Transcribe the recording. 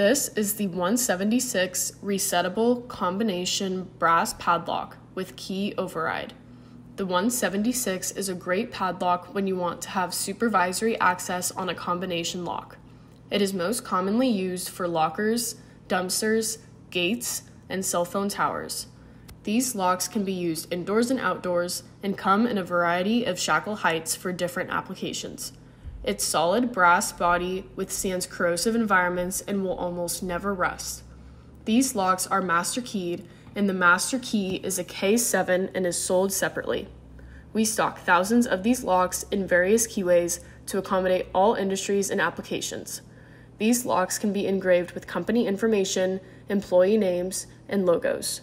This is the 176 resettable combination brass padlock with key override. The 176 is a great padlock when you want to have supervisory access on a combination lock. It is most commonly used for lockers, dumpsters, gates, and cell phone towers. These locks can be used indoors and outdoors and come in a variety of shackle heights for different applications. Its solid brass body withstands corrosive environments and will almost never rust. These locks are master keyed, and the master key is a K7 and is sold separately. We stock thousands of these locks in various keyways to accommodate all industries and applications. These locks can be engraved with company information, employee names, and logos.